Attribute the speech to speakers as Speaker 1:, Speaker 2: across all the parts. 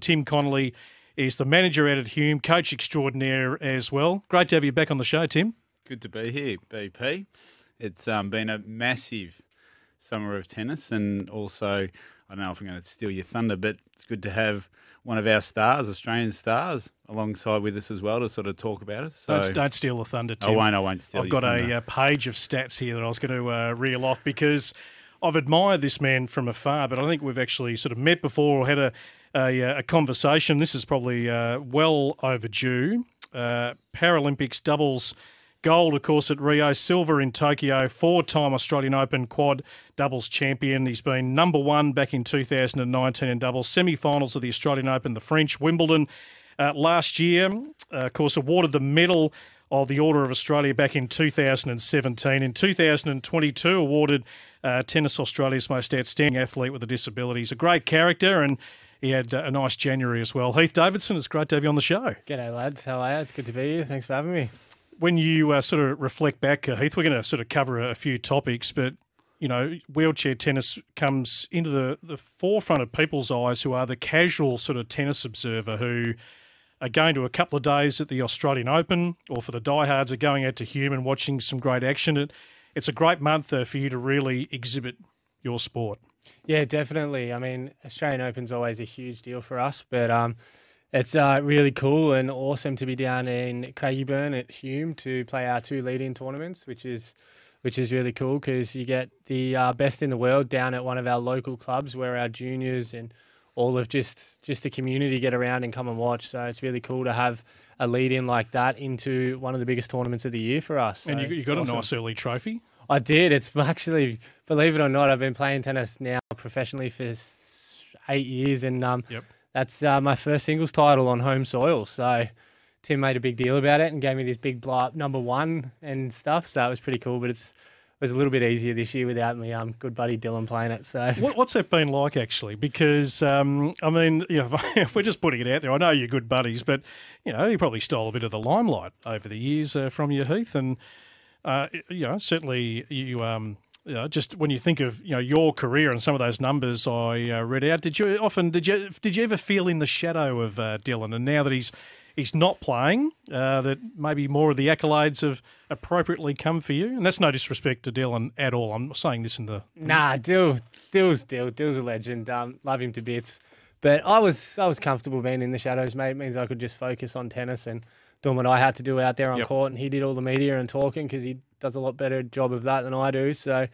Speaker 1: Tim Connolly is the manager out at Hume, coach extraordinaire as well. Great to have you back on the show, Tim.
Speaker 2: Good to be here, BP. It's um, been a massive summer of tennis, and also I don't know if I'm going to steal your thunder, but it's good to have one of our stars, Australian stars, alongside with us as well to sort of talk about us.
Speaker 1: So don't, don't steal the thunder, Tim.
Speaker 2: I won't. I won't steal.
Speaker 1: I've got a, a, page of stats here that I was going to uh, reel off because I've admired this man from afar, but I think we've actually sort of met before or had a a, a conversation. This is probably uh, well overdue. Uh, Paralympics doubles gold, of course, at Rio, silver in Tokyo, four time Australian Open quad doubles champion. He's been number one back in 2019 in doubles, semi finals of the Australian Open, the French, Wimbledon uh, last year. Uh, of course, awarded the medal of the Order of Australia back in 2017. In 2022, awarded uh, Tennis Australia's most outstanding athlete with a disability. He's a great character and he had a nice January as well. Heath Davidson, it's great to have you on the show.
Speaker 3: G'day, lads. How are you? It's good to be here. Thanks for having me
Speaker 1: when you uh, sort of reflect back, uh, Heath, we're going to sort of cover a, few topics, but you know, wheelchair tennis comes into the, the forefront of people's eyes who are the casual sort of tennis observer who are going to a couple of days at the Australian Open or for the diehards are going out to Hume and watching some great action. It, it's a great month uh, for you to really exhibit your sport.
Speaker 3: Yeah, definitely. I mean, Australian Open's always a huge deal for us, but um, it's uh, really cool and awesome to be down in Craigieburn at Hume to play our two lead-in tournaments, which is which is really cool because you get the uh, best in the world down at one of our local clubs where our juniors and all of just just the community get around and come and watch. So it's really cool to have a lead in like that into one of the biggest tournaments of the year for us. So
Speaker 1: and you, you got awesome. a nice early trophy.
Speaker 3: I did. It's actually, believe it or not, I've been playing tennis now professionally for eight years, and um, yep that's uh, my first singles title on home soil. So Tim made a big deal about it and gave me this big blow up number one and stuff. So it was pretty cool. But it's it was a little bit easier this year without me um good buddy Dylan playing it. So
Speaker 1: what, what's that been like actually? Because um, I mean, you know, if we're just putting it out there, I know you're good buddies, but you know, you probably stole a bit of the limelight over the years uh, from your Heath, and uh, you know, certainly you um, just when you think of you know your career and some of those numbers I uh, read out, did you often did you did you ever feel in the shadow of uh, Dylan? And now that he's he's not playing, uh, that maybe more of the accolades have appropriately come for you. And that's no disrespect to Dylan at all. I'm not saying this in the
Speaker 3: nah, Dill, Dill's Dill, Dill's a legend. Um, love him to bits. But I was I was comfortable being in the shadows, mate. It means I could just focus on tennis and doing what I had to do out there on yep. court, and he did all the media and talking because he does a lot better job of that than I do. So,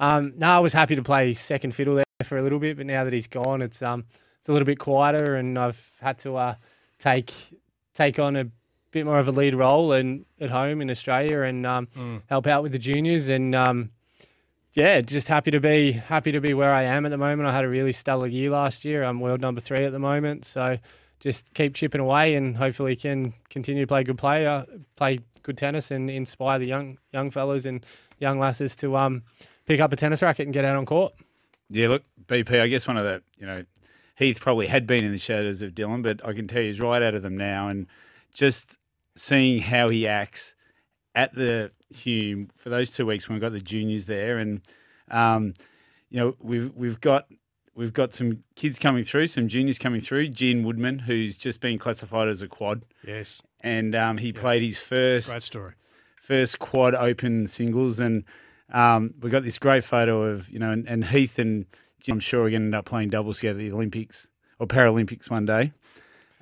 Speaker 3: um, no, I was happy to play second fiddle there for a little bit, but now that he's gone, it's um, it's a little bit quieter, and I've had to uh, take take on a bit more of a lead role and at home in Australia and um, mm. help out with the juniors and um, yeah, just happy to be happy to be where I am at the moment. I had a really stellar year last year. I'm world number three at the moment, so just keep chipping away and hopefully can continue to play good player, play good tennis and inspire the young young fellas and young lasses to um pick up a tennis racket and get out on court.
Speaker 2: Yeah, look, BP, I guess one of the you know Heath probably had been in the shadows of Dylan, but I can tell you he's right out of them now, and just seeing how he acts at the Hume for those two weeks when we've got the juniors there, and um, you know we've we've got we've got some kids coming through, some juniors coming through. Gene Woodman, who's just been classified as a quad.
Speaker 1: Yes.
Speaker 2: And um, he played his first
Speaker 1: great story,
Speaker 2: first quad open singles, and um, we got this great photo of you know, and, and Heath and I'm sure we're going to end up playing doubles together at the Olympics or Paralympics one day.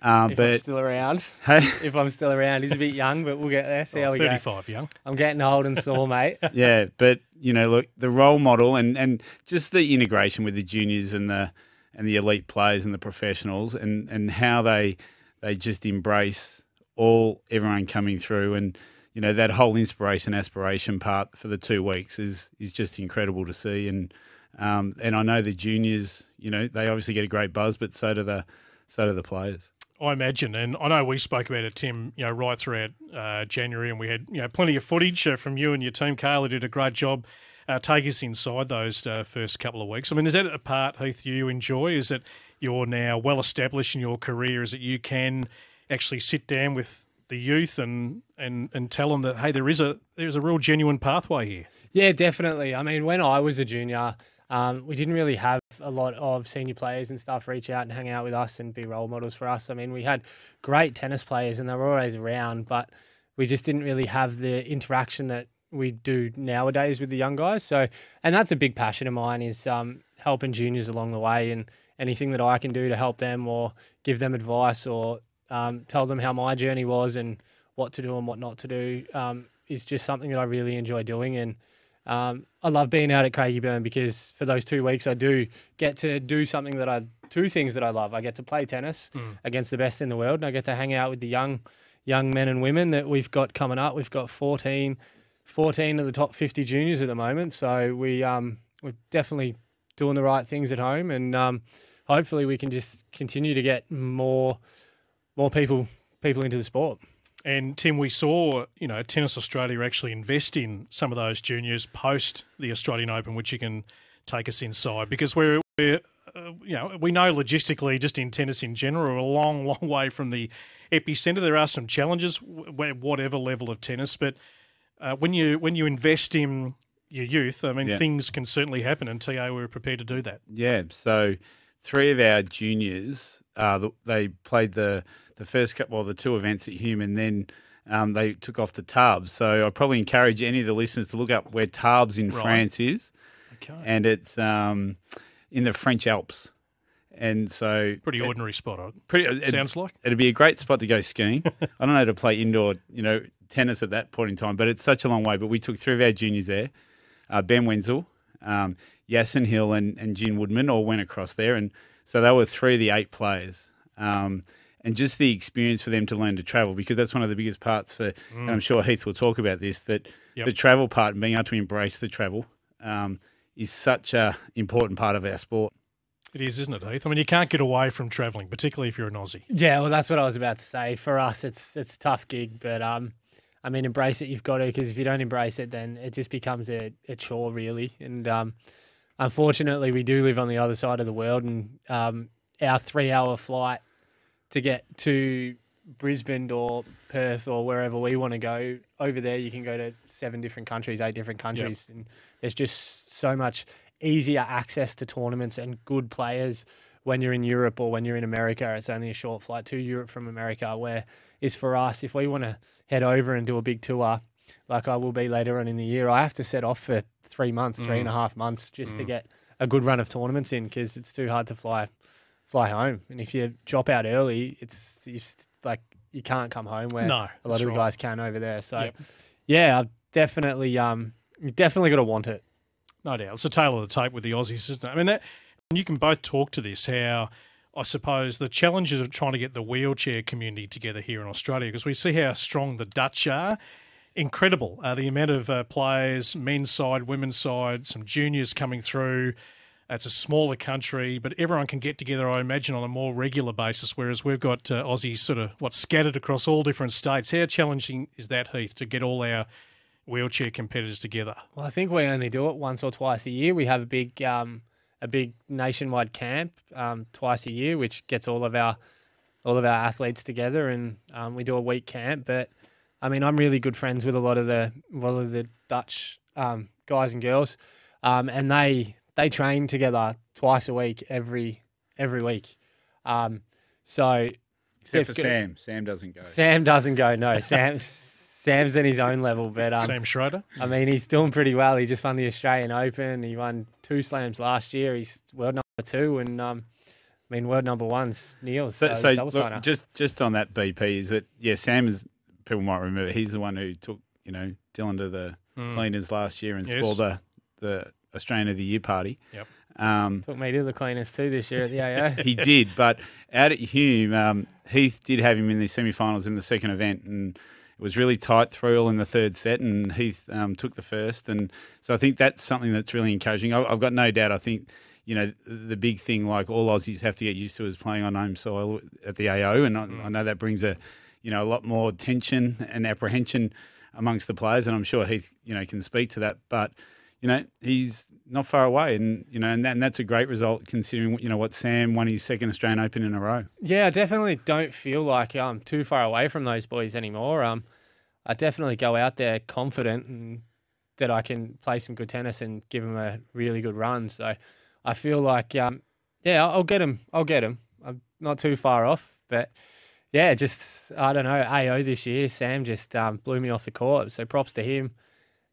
Speaker 3: Um, if but, I'm still around. Hey? If I'm still around. He's a bit young, but we'll get there. See oh, how we 35
Speaker 1: go. 35 young.
Speaker 3: I'm getting old and sore, mate.
Speaker 2: yeah, but, you know, look, the role model and, and just the integration with the juniors and the and the elite players and the professionals and, and how they they just embrace all everyone coming through and you know that whole inspiration aspiration part for the two weeks is is just incredible to see and um, and I know the juniors you know they obviously get a great buzz but so do the so do the players.
Speaker 1: I imagine, and I know we spoke about it, Tim. You know, right throughout uh, January, and we had you know plenty of footage uh, from you and your team. Kayla did a great job. Uh, take us inside those uh, first couple of weeks. I mean, is that a part, Heath, you enjoy? Is that you're now well established in your career? Is that you can actually sit down with the youth and and and tell them that hey, there is a there's a real genuine pathway here.
Speaker 3: Yeah, definitely. I mean, when I was a junior, um, we didn't really have a lot of senior players and stuff reach out and hang out with us and be role models for us. I mean, we had great tennis players and they were always around, but we just didn't really have the interaction that we do nowadays with the young guys. So, and that's a big passion of mine is um, helping juniors along the way and anything that I can do to help them or give them advice or um, tell them how my journey was and what to do and what not to do um, is just something that I really enjoy doing. And um, I love being out at Craigieburn because for those two weeks I do get to do something that I two things that I love. I get to play tennis mm. against the best in the world, and I get to hang out with the young young men and women that we've got coming up. We've got 14, 14 of the top 50 juniors at the moment, so we um, we're definitely doing the right things at home, and um, hopefully we can just continue to get more more people people into the sport.
Speaker 1: And Tim, we saw, you know, Tennis Australia actually invest in some of those juniors post the Australian Open, which you can take us inside because we're, we're uh, you know, we know logistically, just in tennis in general, we're a long, long way from the epicenter. There are some challenges, whatever level of tennis, but uh, when you when you invest in your youth, I mean, yeah. things can certainly happen, and TA were prepared to do that.
Speaker 2: Yeah. So, three of our juniors, uh, they played the the first couple, well, the two events at Hume, and then um, they took off to Tarbes. So I probably encourage any of the listeners to look up where Tarbes in right. France is. Okay. And it's um, in the French Alps. And so
Speaker 1: pretty ordinary it, spot.
Speaker 2: Pretty
Speaker 1: it, sounds like
Speaker 2: it'd be a great spot to go skiing. I don't know how to play indoor, you know, tennis at that point in time, but it's such a long way. But we took three of our juniors there. Uh, ben Wenzel, um, Yasin Hill, and and Jin Woodman all went across there, and so they were three of the eight players. Um, and just the experience for them to learn to travel because that's one of the biggest parts for mm. and I'm sure Heath will talk about this that yep. the travel part and being able to embrace the travel um, is such a important part of our sport.
Speaker 1: It is, isn't it, Heath? I mean, you can't get away from travelling, particularly if you're an Aussie.
Speaker 3: Yeah, well, that's what I was about to say. For us, it's it's a tough gig, but um, I mean, embrace it. You've got to because if you don't embrace it, then it just becomes a, a chore, really. And um, unfortunately, we do live on the other side of the world, and um, our three-hour flight to get to Brisbane or Perth or wherever we want to go. Over there, you can go to seven different countries, eight different countries, yep. and there's just so much easier access to tournaments and good players when you're in Europe or when you're in America. It's only a short flight to Europe from America. Where is for us, if we want to head over and do a big tour, like I will be later on in the year, I have to set off for three months, three mm. and a half months just mm. to get a good run of tournaments in because it's too hard to fly fly home. And if you drop out early, it's like you can't come home where no, a lot of the guys can over there. So, yep. yeah, I've definitely, um, you definitely got to want it.
Speaker 1: No doubt. It's a tale of the tape with the Aussies, isn't it? I mean, that, you can both talk to this, how I suppose the challenges of trying to get the wheelchair community together here in Australia, because we see how strong the Dutch are. Incredible. Uh, the amount of uh, players, men's side, women's side, some juniors coming through. It's a smaller country, but everyone can get together, I imagine, on a more regular basis. Whereas we've got uh, Aussies sort of what scattered across all different states. How challenging is that, Heath, to get all our wheelchair competitors together?
Speaker 3: Well, I think we only do it once or twice a year. We have a big, um, a big nationwide camp um, twice a year, which gets all of our all of our athletes together, and um, we do a week camp. But I mean, I'm really good friends with a lot of the a lot of the Dutch um, guys and girls, um, and they they train together twice a week every every week. Um, so
Speaker 2: except for Sam, Sam doesn't go.
Speaker 3: Sam doesn't go. No, Sam. Sam's in his own level, but um,
Speaker 1: Sam Schröder.
Speaker 3: I mean, he's doing pretty well. He just won the Australian Open. He won two slams last year. He's world number two, and um, I mean, world number one's Neil. So,
Speaker 2: so, so look, just just on that BP is that yeah, Sam is people might remember he's the one who took you know Dylan to the mm. cleaners last year and yes. spoiled the the Australian of the Year party.
Speaker 1: Yep.
Speaker 3: Um, Took me to the cleaners too this year at the AO.
Speaker 2: he did, but out at Hume, um, Heath did have him in the semi-finals in the second event, and it was really tight through all in the third set, and Heath um, took the first, and so I think that's something that's really encouraging. I, have got no doubt. I think you know the big thing, like all Aussies have to get used to, is playing on home soil at the AO, and I, mm. I know that brings a you know a lot more tension and apprehension amongst the players, and I'm sure Heath you know can speak to that, but you know, he's not far away, and you know, and, that, and, that's a great result considering you know what Sam won his second Australian Open in a row.
Speaker 3: Yeah, I definitely don't feel like I'm too far away from those boys anymore. Um, I definitely go out there confident and that I can play some good tennis and give him a really good run. So I feel like, um, yeah, I'll get him. I'll get him. I'm not too far off, but yeah, just I don't know. AO this year, Sam just um, blew me off the court. So props to him.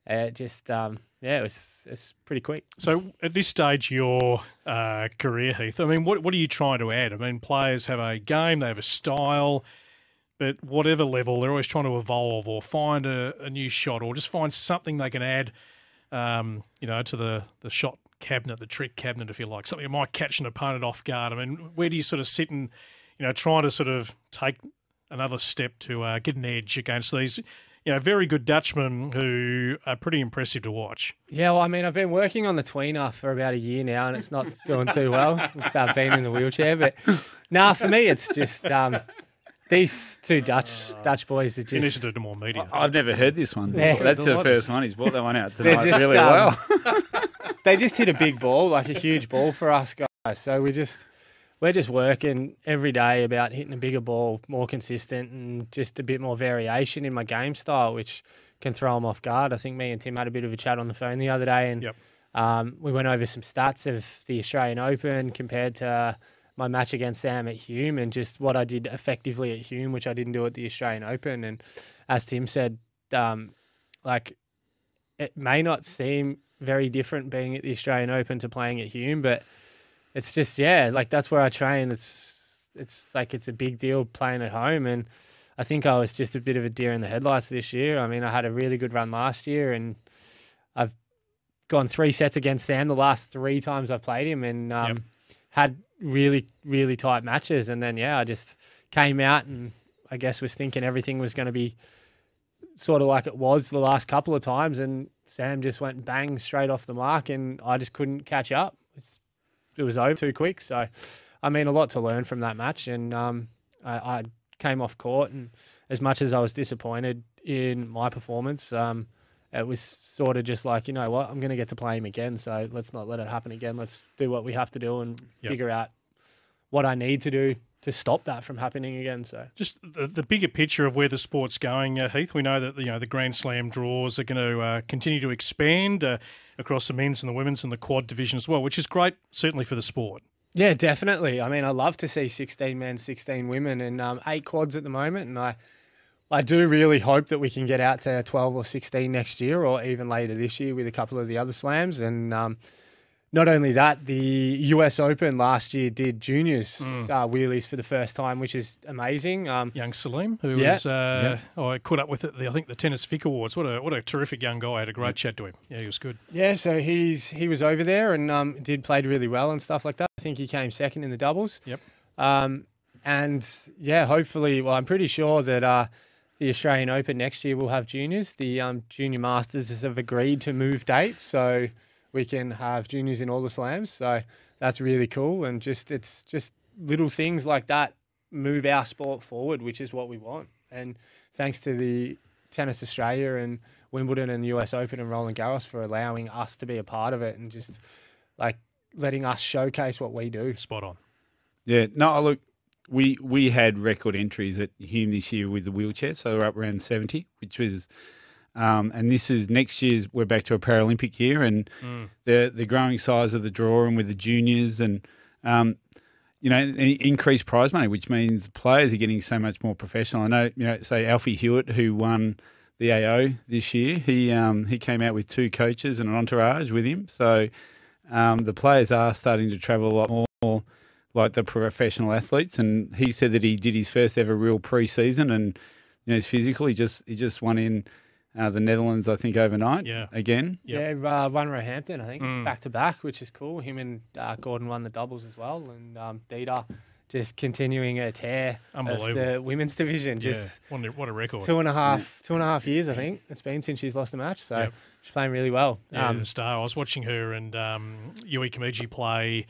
Speaker 3: Uh, just um, yeah, it was it's pretty quick.
Speaker 1: So at this stage, your uh, career, Heath. I mean, what what are you trying to add? I mean, players have a game, they have a style, but whatever level, they're always trying to evolve or find a, a new shot or just find something they can add. Um, you know, to the the shot cabinet, the trick cabinet, if you like, something that might catch an opponent off guard. I mean, where do you sort of sit and you know trying to sort of take another step to uh, get an edge against these? You know, very good Dutchmen who are pretty impressive to watch.
Speaker 3: Yeah, well, I mean, I've been working on the tweener for about a year now, and it's not doing too well without being in the wheelchair. But nah, for me, it's just um, these two Dutch Dutch boys are
Speaker 1: You need to
Speaker 3: just
Speaker 1: do more media.
Speaker 2: I've never heard this one.
Speaker 3: Yeah.
Speaker 2: That's the first one. He's brought that one out
Speaker 3: They're
Speaker 2: tonight
Speaker 3: just,
Speaker 2: really
Speaker 3: um,
Speaker 2: well.
Speaker 3: they just hit a big ball, like a huge ball for us guys. So we just we're just working every day about hitting a bigger ball, more consistent, and just a bit more variation in my game style, which can throw them off guard. I think me and Tim had a bit of a chat on the phone the other day, and
Speaker 1: Yep.
Speaker 3: um, we went over some stats of the Australian Open compared to my match against Sam at Hume, and just what I did effectively at Hume, which I didn't do at the Australian Open. And as Tim said, um, like it may not seem very different being at the Australian Open to playing at Hume, but it's just yeah, like that's where I train. It's it's like it's a big deal playing at home, and I think I was just a bit of a deer in the headlights this year. I mean, I had a really good run last year, and I've gone three sets against Sam the last three times I've played him, and um,
Speaker 1: Yep.
Speaker 3: had really really tight matches. And then yeah, I just came out and I guess was thinking everything was going to be sort of like it was the last couple of times, and Sam just went bang straight off the mark, and I just couldn't catch up. It was, over too quick. So, I mean, a lot to learn from that match, and um, I, I came off court, and as much as I was disappointed in my performance, um, it was sort of just like, you know what, I'm going to get to play him again, so let's not let it happen again. Let's do what we have to do and
Speaker 1: Yep.
Speaker 3: figure out what I need to do to stop that from happening again. So.
Speaker 1: Just the, the bigger picture of where the sport's going, uh, Heath. We know that you know the Grand Slam draws are going to uh, continue to expand uh, across the men's and the women's and the quad division as well, which is great, certainly for the sport.
Speaker 3: Yeah, definitely. I mean, I love to see 16 men, 16 women, and um, eight quads at the moment. And I, I do really hope that we can get out to 12 or 16 next year, or even later this year with a couple of the other slams. And um, not only that, the US Open last year did juniors uh, wheelies for the first time, which is amazing. Um,
Speaker 1: Young Salim, who
Speaker 3: Yeah.
Speaker 1: was, uh, oh, I caught up with it, the, I think the Tennis Vic Awards. What a what a terrific young guy. I had a great chat to him. Yeah, he was good.
Speaker 3: Yeah, so he's he was over there and um, did played really well and stuff like that. I think he came second in the doubles.
Speaker 1: Yep.
Speaker 3: Um, and yeah, hopefully, well, I'm pretty sure that uh, the Australian Open next year will have juniors. The um, junior masters have agreed to move dates, so we can have juniors in all the slams. So that's really cool, and just it's just little things like that move our sport forward, which is what we want. And thanks to the Tennis Australia and Wimbledon and US Open and Roland Garros for allowing us to be a part of it and just like letting us showcase what we do.
Speaker 1: Spot on.
Speaker 2: Yeah, no, look, we we had record entries at Hume this year with the wheelchair, so we're up around seventy, which was, um, and this is next year's. We're back to a Paralympic year, and the the growing size of the draw and with the juniors and. Um, you know, increased prize money, which means players are getting so much more professional. I know, you know, say Alfie Hewett, who won the AO this year, he um, he came out with two coaches and an entourage with him. So um, the players are starting to travel a lot more like the professional athletes. And he said that he did his first ever real pre-season, and you know, his physical. He just he just won in uh, the Netherlands, I think, overnight.
Speaker 1: Yeah.
Speaker 2: again.
Speaker 1: Yep.
Speaker 3: Yeah, uh, won Roehampton, I think,
Speaker 1: Mm.
Speaker 3: back to back, which is cool. Him and uh, Gordon won the doubles as well, and um, Diede just continuing a tear of the women's division. Just
Speaker 1: yeah. What a, what a record.
Speaker 3: two and a half, two and a half years, I think it's been since she's lost a match. So
Speaker 1: Yep.
Speaker 3: she's playing really well.
Speaker 1: Yeah,
Speaker 3: Um,
Speaker 1: the star. I was watching her and um, Yui Kamiji play.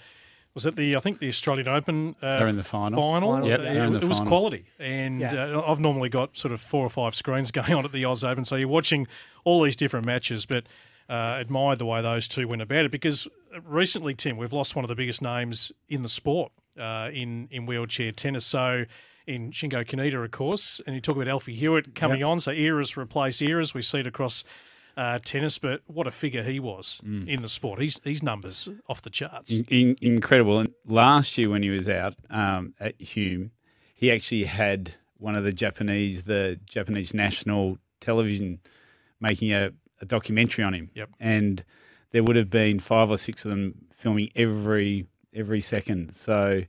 Speaker 1: Was it the I think the Australian Open? Uh,
Speaker 2: They're in the final.
Speaker 1: Final.
Speaker 3: Final.
Speaker 2: Yep, they're in
Speaker 1: it,
Speaker 2: the
Speaker 1: it was
Speaker 2: final.
Speaker 1: quality, and
Speaker 3: Yeah.
Speaker 1: uh, I've normally got sort of four or five screens going on at the Oz Open, so you're watching all these different matches. But uh, admired the way those two went about it because recently, Tim, we've lost one of the biggest names in the sport uh, in in wheelchair tennis. So. In Shingo Kunieda, of course, and you talk about Alfie Hewett coming on. So eras replace eras. We see it across uh, tennis, but what a figure he was
Speaker 2: Mm.
Speaker 1: in the sport. He's his numbers off the charts.
Speaker 2: In, in, incredible. And last year when he was out um, at Hume, he actually had one of the Japanese, the Japanese national television, making a, a documentary on him.
Speaker 1: Yep.
Speaker 2: And there would have been five or six of them filming every every second. So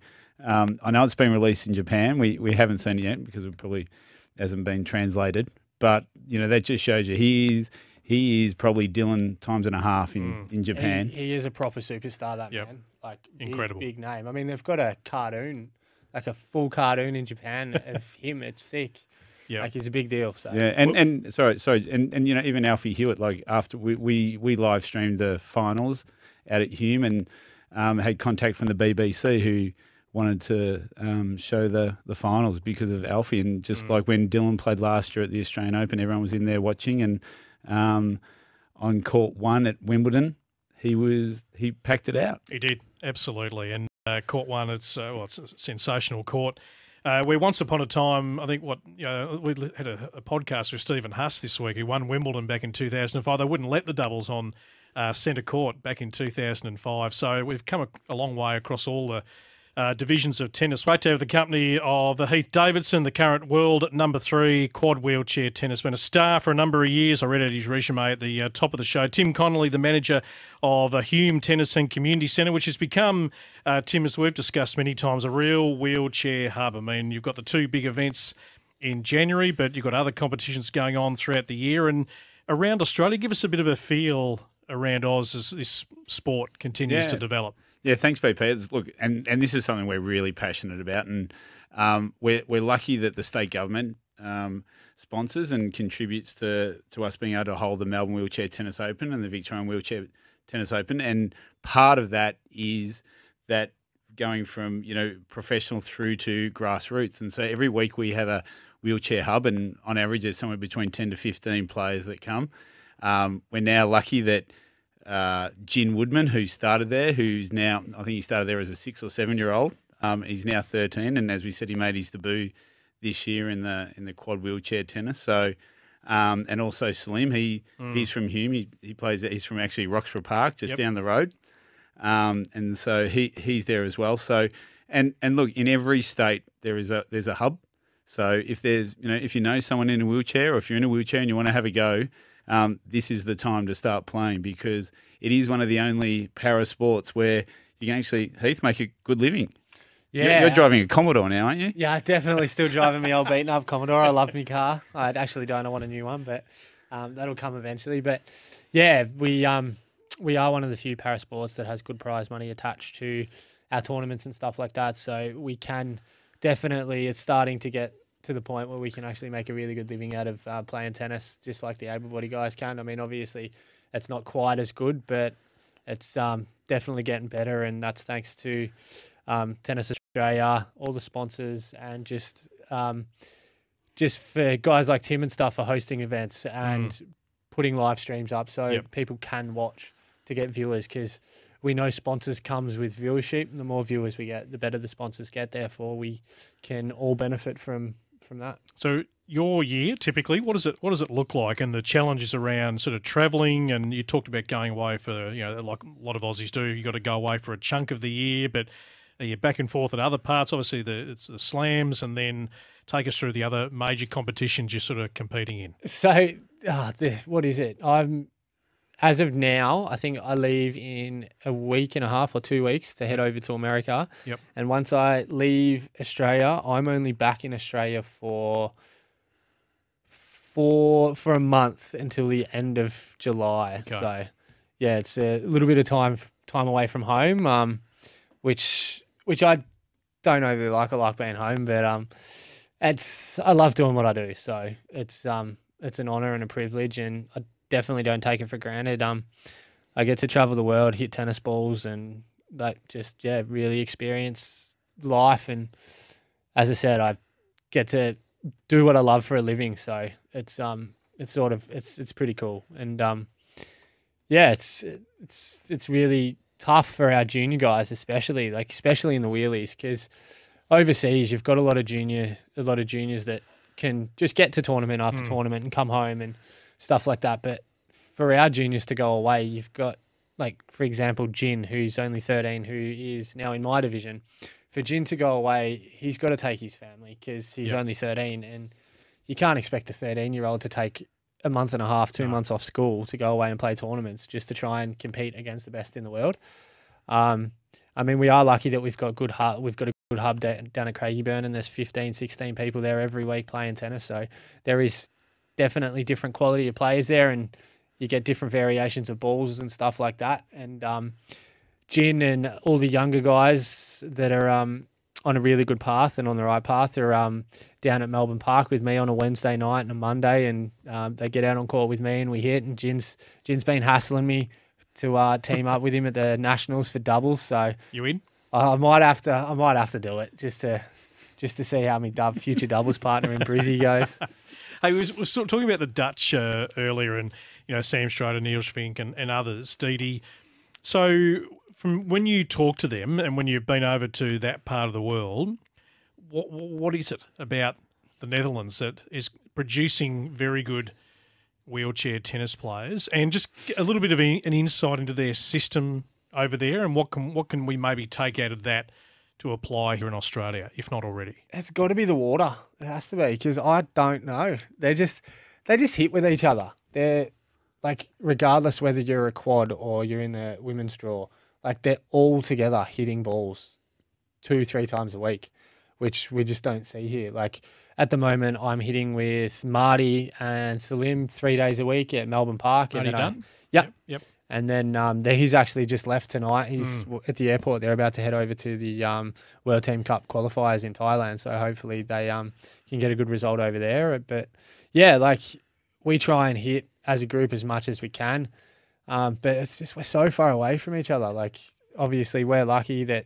Speaker 2: um, I know it's been released in Japan. We we haven't seen it yet because it probably hasn't been translated. But you know that just shows you he is he is probably Dylan times and a half in, in Japan.
Speaker 3: He, he is a proper superstar, that
Speaker 1: Yep.
Speaker 3: man. Like
Speaker 1: Incredible.
Speaker 3: big name. I mean, they've got a cartoon, like a full cartoon in Japan of him. It's sick.
Speaker 1: Yeah.
Speaker 3: Like he's a big deal. So
Speaker 2: Yeah, and, and sorry, sorry, and, and you know even Alfie Hewett, like after we we, we live streamed the finals out at Hume and um, had contact from the BBC who wanted to um, show the the finals because of Alfie, and just like when Dylan played last year at the Australian Open, everyone was in there watching, and um, on court one at Wimbledon, he was he packed it out.
Speaker 1: He did absolutely, and uh, court one. It's uh, well, it's a sensational court. Uh, where once upon a time, I think what you know, we had a, a podcast with Stephen Huss this week, who won Wimbledon back in 2005. They wouldn't let the doubles on uh, centre court back in 2005. So we've come a, a long way across all the uh, divisions of tennis. To have the company of Heath Davidson, the current world number three quad wheelchair tennis, been a star for a number of years. I read out his resume at the uh, top of the show. Tim Connolly, the manager of uh, Hume Tennis and Community Centre, which has become, uh, Tim, as we've discussed many times, a real wheelchair hub. I mean, you've got the two big events in January, but you've got other competitions going on throughout the year and around Australia. Give us a bit of a feel around Oz as this sport continues
Speaker 2: Yeah.
Speaker 1: to develop.
Speaker 2: Yeah, thanks, BP. It's- Look, and, and this is something we're really passionate about, and um, we're we're lucky that the state government um, sponsors and contributes to to us being able to hold the Melbourne Wheelchair Tennis Open and the Victorian Wheelchair Tennis Open, and part of that is that going from you know professional through to grassroots, and so every week we have a wheelchair hub, and on average there's somewhere between ten to fifteen players that come. Um, we're now lucky that uh, Jin Woodman, who started there, who's now, I think he started there as a six or seven year old. Um, he's now 13, and as we said, he made his debut this year in the in the quad wheelchair tennis. So, um, and also Salim, he he's from Hume. He, he plays. He's from actually Roxburgh Park, just
Speaker 1: Yep.
Speaker 2: down the road. Um, and so he he's there as well. So, and and look, in every state there is a there's a hub. So if there's you know if you know someone in a wheelchair, or if you're in a wheelchair and you want to have a go, um, this is the time to start playing because it is one of the only para sports where you can actually Heath make a good living.
Speaker 3: Yeah.
Speaker 2: you're, driving a Commodore now, aren't you?
Speaker 3: Yeah, definitely still driving my old beaten up Commodore. I love my car. I actually don't. I want a new one, but um, that'll come eventually. But yeah, we um we are one of the few para sports that has good prize money attached to our tournaments and stuff like that. So we can definitely. It's starting to get to the point where we can actually make a really good living out of uh, playing tennis, just like the able-bodied guys can. I mean, obviously, it's not quite as good, but it's um, definitely getting better, and that's thanks to um, Tennis Australia, all the sponsors, and just um, just for guys like Tim and stuff for hosting events and putting live streams up so
Speaker 1: Yep.
Speaker 3: people can watch to get viewers because we know sponsors comes with viewership. And the more viewers we get, the better the sponsors get. Therefore, we can all benefit from from that.
Speaker 1: So your year typically, what does it what does it look like, and the challenges around sort of travelling? And you talked about going away for you know like a lot of Aussies do. You got to go away for a chunk of the year, but are you back and forth at other parts? Obviously, the it's the slams, and then take us through the other major competitions you're sort of competing in.
Speaker 3: So, uh, this, what is it? I'm as of now. I think I leave in a week and a half or two weeks to head over to America.
Speaker 1: Yep.
Speaker 3: And once I leave Australia, I'm only back in Australia for for for a month until the end of July.
Speaker 1: Okay.
Speaker 3: So, yeah, it's a little bit of time time away from home, um, which which I don't overly like. I like being home, but um, it's I love doing what I do. So it's um it's an honor and a privilege, and I definitely don't take it for granted. Um, I get to travel the world, hit tennis balls, and like just yeah, really experience life. And as I said, I get to do what I love for a living. So it's um it's sort of it's it's pretty cool. And um yeah, it's it's it's really tough for our junior guys, especially like especially in the wheelies, because overseas you've got a lot of junior a lot of juniors that can just get to tournament after
Speaker 1: Mm.
Speaker 3: tournament and come home and stuff like that. But for our juniors to go away, you've got like for example Jin, who's only thirteen, who is now in my division. For Jin to go away, he's got to take his family because he's
Speaker 1: Yep.
Speaker 3: only thirteen, and you can't expect a thirteen-year-old to take a month and a half, two
Speaker 1: No.
Speaker 3: months off school to go away and play tournaments just to try and compete against the best in the world. Um, I mean, we are lucky that we've got good hub. We've got a good hub down at Craigieburn, and there's 15, 16 people there every week playing tennis. So there is definitely different quality of players there, and you get different variations of balls and stuff like that. And um, Jin and all the younger guys that are um, on a really good path and on the right path are um, down at Melbourne Park with me on a Wednesday night and a Monday, and um, they get out on court with me and we hit. And Jin's Jin's been hassling me to uh, team up with him at the nationals for doubles. So
Speaker 1: You in?
Speaker 3: I I might have to. I might have to do it just to, just to see how my dub, future doubles partner in Brizzy goes.
Speaker 1: Hey, we was, we was sort of talking about the Dutch uh, earlier, and you know Sam Schröder, Niels Vink, and, and others. Dee. So, from when you talk to them, and when you've been over to that part of the world, what what is it about the Netherlands that is producing very good wheelchair tennis players, and just a little bit of an insight into their system over there, and what can what can we maybe take out of that to apply here in Australia, if not already?
Speaker 3: It's got to be the water. It has to be because I don't know. They just they just hit with each other. They're like regardless whether you're a quad or you're in the women's draw, like they're all together hitting balls two three times a week, which we just don't see here. Like at the moment, I'm hitting with Marty and Salim three days a week at Melbourne Park.
Speaker 1: Already
Speaker 3: then I-
Speaker 1: done?
Speaker 3: Yep.
Speaker 1: Yep.
Speaker 3: And then um, he's actually just left tonight. He's
Speaker 1: Mm.
Speaker 3: at the airport. They're about to head over to the um, World Team Cup qualifiers in Thailand. So hopefully they um, can get a good result over there. But yeah, like we try and hit as a group as much as we can. Um, but it's just we're so far away from each other. Like obviously we're lucky that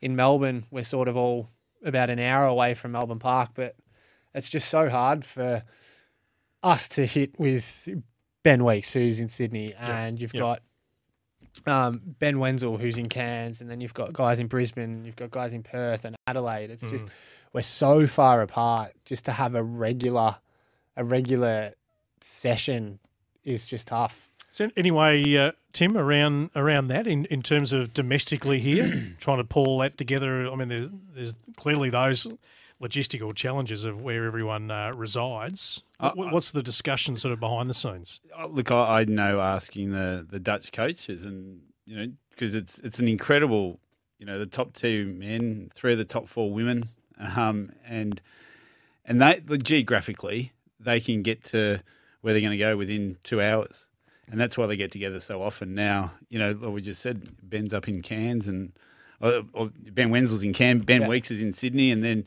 Speaker 3: in Melbourne we're sort of all about an hour away from Melbourne Park, but it's just so hard for us to hit with Ben Weekes, who's in Sydney, and you've
Speaker 1: Yep.
Speaker 3: got um, Ben Wenzel, who's in Cairns, and then you've got guys in Brisbane, you've got guys in Perth and Adelaide. It's just we're so far apart. Just to have a regular, a regular session is just tough.
Speaker 1: So anyway, uh, Tim, around around that in, in terms of domestically here, trying to pull that together. I mean, there's, there's clearly those logistical challenges of where everyone uh, resides.
Speaker 2: Uh,
Speaker 1: What's the discussion sort of behind the scenes?
Speaker 2: Uh, Look, I, I know asking the, the Dutch coaches, and you know, because it's it's an incredible, you know, the top two men, three of the top four women, um, and and they like, geographically they can get to where they're going to go within two hours, and that's why they get together so often now. You know, like we just said Ben's up in Cairns, and or, or Ben Wenzel's in Cairns, Ben
Speaker 3: Yeah.
Speaker 2: Weekes is in Sydney, and then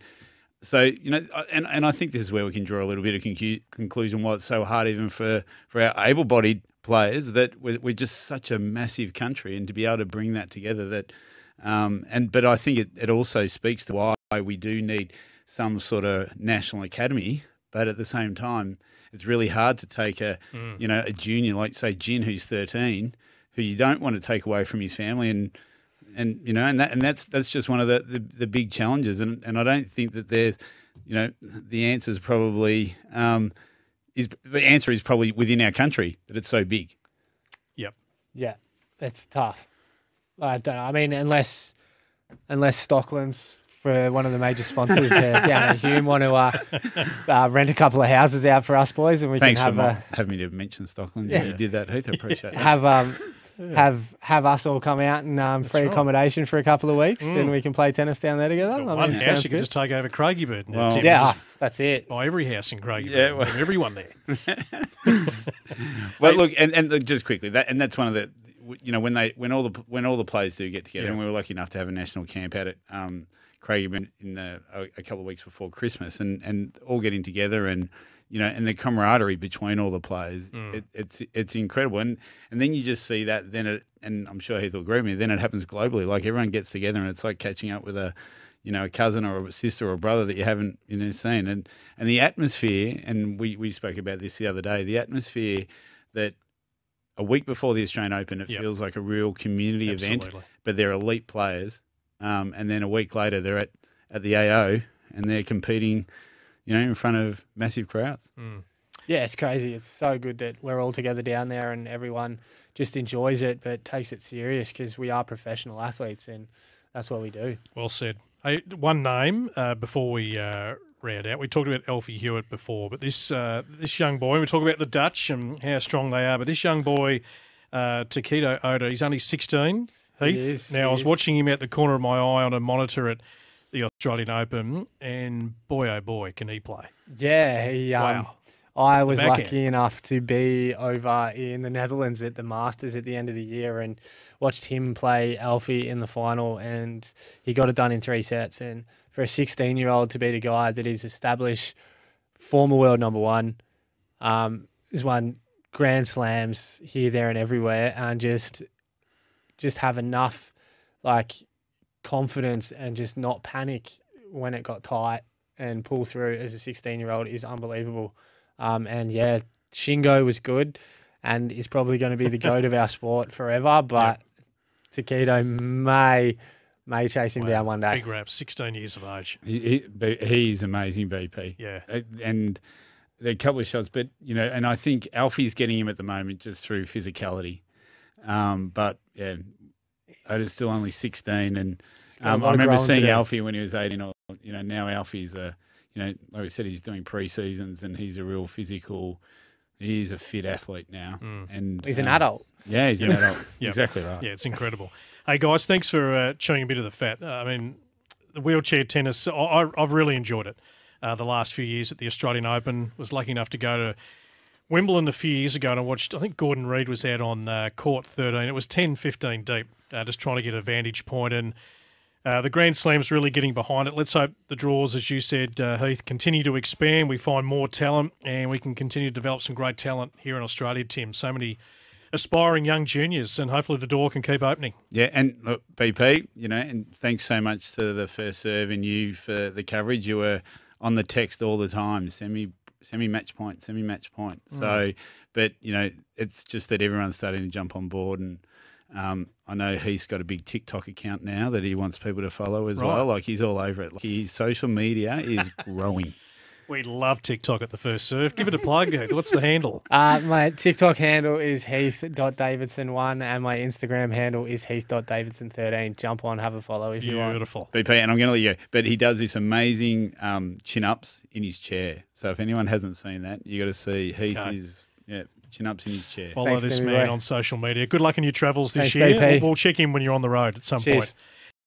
Speaker 2: so you know, and and I think this is where we can draw a little bit of concu- conclusion. Why it's so hard even for for our able-bodied players that we're, we're just such a massive country, and to be able to bring that together, that um, and but I think it, it also speaks to why we do need some sort of national academy, but at the same time, it's really hard to take a you know a junior like say Jin who's thirteen, who you don't want to take away from his family and and you know, and that and that's that's just one of the, the, the big challenges, and and I don't think that there's, you know, the answer is probably um, is the answer is probably within our country that it's so big.
Speaker 1: Yep.
Speaker 3: Yeah, it's tough. I don't know. I mean, unless unless Stocklands for one of the major sponsors uh, down at Hume want to uh, uh, rent a couple of houses out for us boys, and we
Speaker 2: Thanks
Speaker 3: can
Speaker 2: for
Speaker 3: have
Speaker 2: mo- having me to mention Stockland.
Speaker 3: Yeah.
Speaker 2: You did that, Heath. I appreciate
Speaker 3: a,
Speaker 2: that.
Speaker 3: have um, have have us all come out and um, free
Speaker 1: right.
Speaker 3: accommodation for a couple of weeks,
Speaker 1: Mm.
Speaker 3: and we can play tennis down there together. I
Speaker 1: One
Speaker 3: mean,
Speaker 1: house you could
Speaker 3: good.
Speaker 1: just take over Craigieburn. now,
Speaker 2: Well-
Speaker 1: Tim,
Speaker 3: yeah, oh, that's it.
Speaker 1: buy every house in Craigieburn.
Speaker 2: Yeah, well-
Speaker 1: everyone there.
Speaker 2: Well, look, and, and just quickly, that and that's one of the, you know, when they when all the when all the players do get together,
Speaker 1: Yeah.
Speaker 2: and we were lucky enough to have a national camp out at um, Craigieburn in the a, a couple of weeks before Christmas, and and all getting together and. You know, and the camaraderie between all the players, it, it's it's incredible, and and then you just see that. Then it, and I'm sure Heath will agree with me. Then it happens globally. Like everyone gets together, and it's like catching up with a, you know, a cousin or a sister or a brother that you haven't you know seen, and and the atmosphere. And we we spoke about this the other day. The atmosphere that a week before the Australian Open, it
Speaker 1: Yep.
Speaker 2: feels like a real community event, but they're elite players. Um, and then a week later, they're at, at the AO and they're competing, you know, in front of massive crowds.
Speaker 1: Mm.
Speaker 3: Yeah, it's crazy. It's so good that we're all together down there and everyone just enjoys it, but takes it serious because we are professional athletes and that's what we do.
Speaker 1: Well said. Hey, one name uh, before we uh, round out. We talked about Alfie Hewett before, but this uh, this young boy. We talk about the Dutch and how strong they are, but this young boy, uh, Tokito Oda, he's only sixteen. Heath.
Speaker 3: He is,
Speaker 1: now
Speaker 3: he
Speaker 1: I was
Speaker 3: is.
Speaker 1: watching him out the corner of my eye on a monitor at the Australian Open, and boy oh boy, can he play!
Speaker 3: Yeah, he, um,
Speaker 1: Wow.
Speaker 3: I was lucky enough to be over in the Netherlands at the Masters at the end of the year and watched him play Alfie in the final, and he got it done in three sets. And for a 16 year old to be the guy that is established, former world number one, um, has won Grand Slams here, there, and everywhere, and just just have enough like confidence and just not panic when it got tight and pull through as a 16 year old is unbelievable. Um, and yeah, Shingo was good and is probably going to be the goat of our sport forever. But Tokito may may chase him down one day.
Speaker 1: Big rap, sixteen years of age.
Speaker 2: He, he, he's amazing, BP.
Speaker 1: Yeah.
Speaker 2: Uh, and there are a couple of shots, but you know, and I think Alfie's getting him at the moment just through physicality. Um, but yeah, Oda's still only sixteen, and um, I remember seeing
Speaker 3: do.
Speaker 2: Alfie when he was eighteen. Or you know, now Alfie's a, you know, like we said, he's doing pre seasons, and he's a real physical. He's a fit athlete now, and
Speaker 3: He's an
Speaker 2: um,
Speaker 3: adult.
Speaker 2: Yeah, he's an adult.
Speaker 1: Yep.
Speaker 2: Exactly right.
Speaker 1: Yeah, it's incredible. hey guys, thanks for uh, chewing a bit of the fat. Uh, I mean, the wheelchair tennis, I, I- I've really enjoyed it. Uh, the last few years at the Australian Open, was lucky enough to go to Wimbledon a few years ago and I watched. I think Gordon Reid was out on uh, court 13. It was 10, 15 deep, uh, just trying to get a vantage point and. Uh, the Grand Slam's really getting behind it. Let's hope the draws, as you said, uh, Heath, continue to expand. We find more talent and we can continue to develop some great talent here in Australia, Tim. So many aspiring young juniors, and hopefully the door can keep opening.
Speaker 2: Yeah, and look, BP, you know, and thanks so much to the first serve and you for the coverage. You were on the text all the time, semi semi match point, semi match point. So, but you know, it's just that everyone's starting to jump on board, and um, I know he's got a big TikTok account now that he wants people to follow as
Speaker 1: Right.
Speaker 2: well. Like he's all over it. Like, his social media is growing.
Speaker 1: We love TikTok at the first serve. Give it a plug. Heath. What's the handle?
Speaker 3: Uh, my TikTok handle is heath.davidson1 and my Instagram handle is heath.davidson13. Jump on, have a follow if you want.
Speaker 1: Beautiful.
Speaker 2: BP, and I'm going to let you go. But he does this amazing um, chin ups in his chair. So if anyone hasn't seen that, you got to see Heath
Speaker 1: Okay.
Speaker 2: is yeah chin ups in his chair.
Speaker 1: Follow
Speaker 3: Thanks,
Speaker 1: this man on social media. Good luck in your travels this
Speaker 3: Thanks,
Speaker 1: year.
Speaker 3: BP.
Speaker 1: We'll, we'll check in when you're on the road at some
Speaker 3: Cheers.
Speaker 1: point.